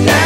now.